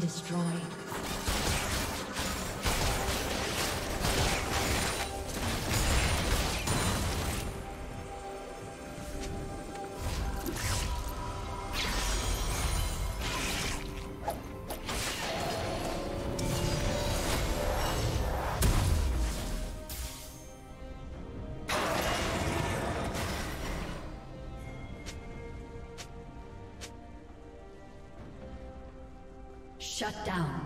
Destroyed. Shut down.